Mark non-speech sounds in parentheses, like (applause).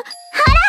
ほ (laughs) ら